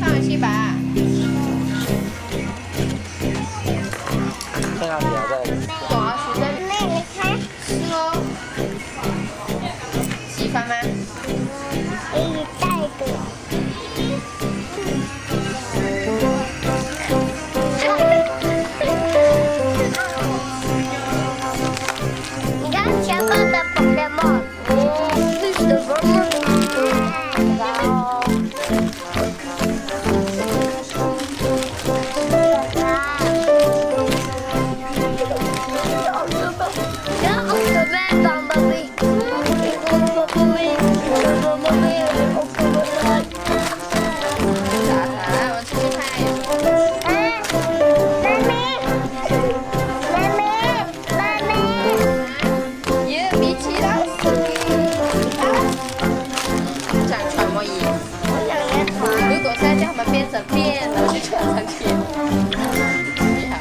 放心吧。紫色偏，都是穿上去。还？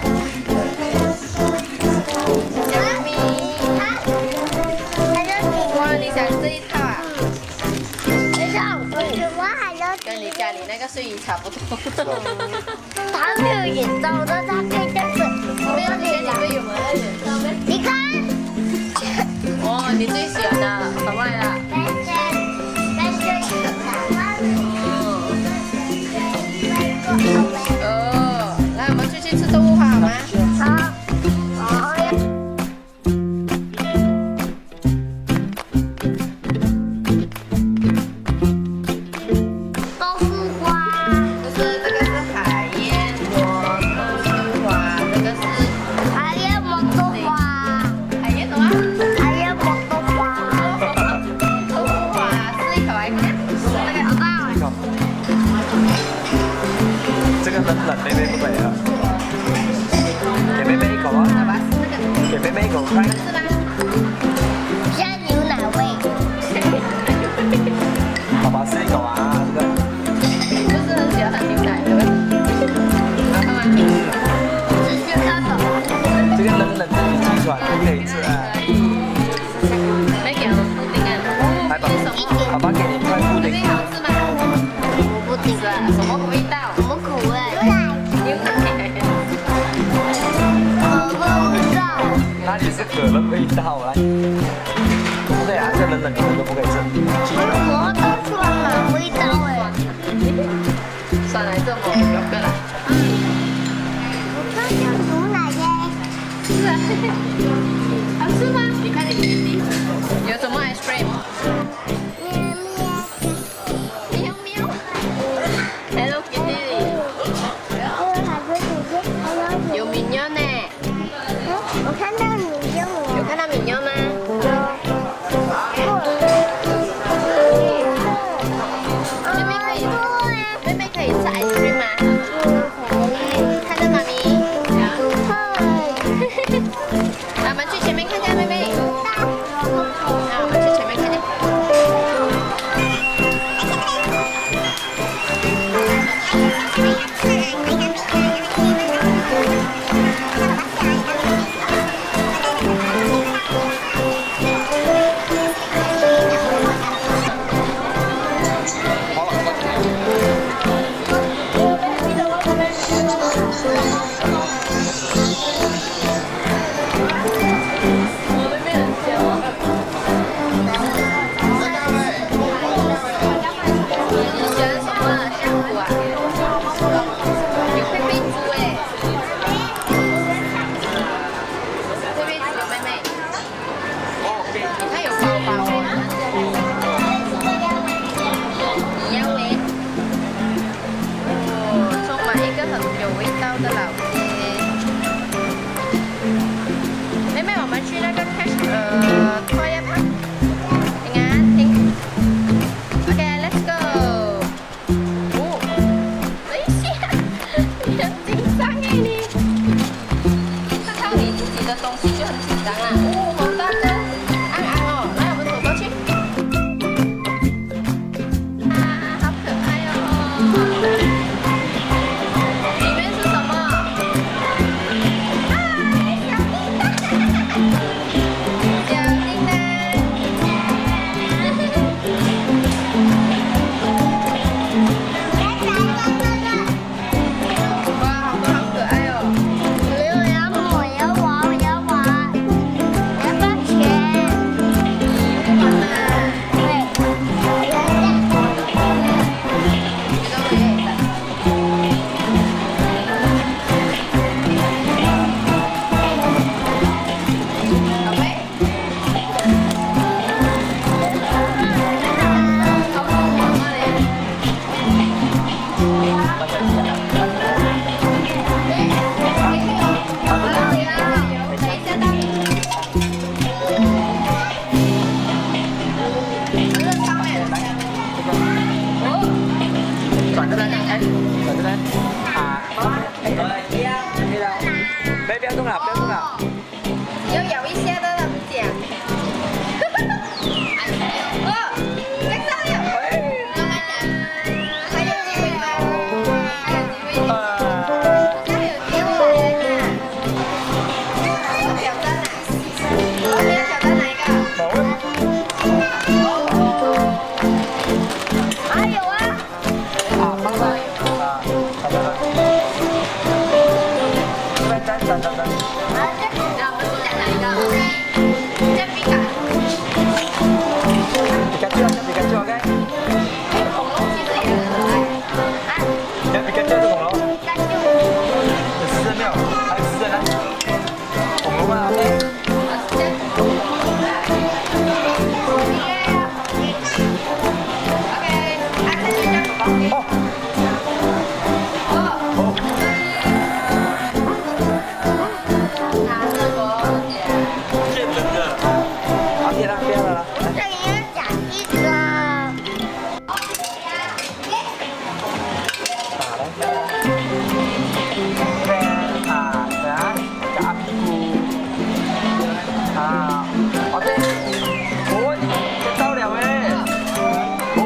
跟你家里那个睡衣差不多。他没有隐藏的他。けめめ以降はけめめ以降はい那你是可乐味道，来，对不对啊？这冷冷的都不可以吃。什么？它了奶味道哎。酸奶，这么表哥来。我刚要牛奶耶。是啊。一二 ok 哦你先到了喂哦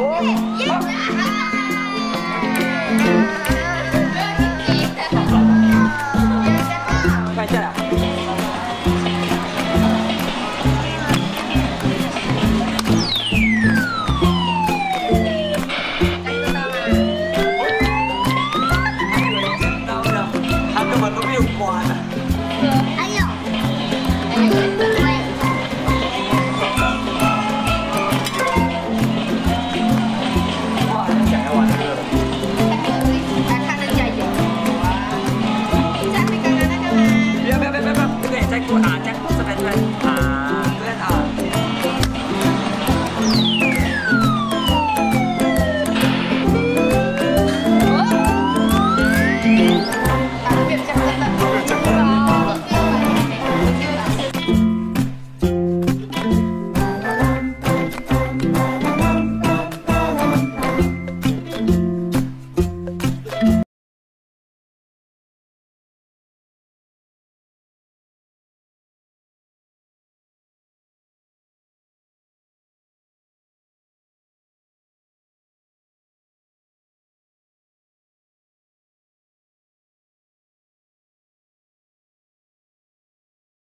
耶耶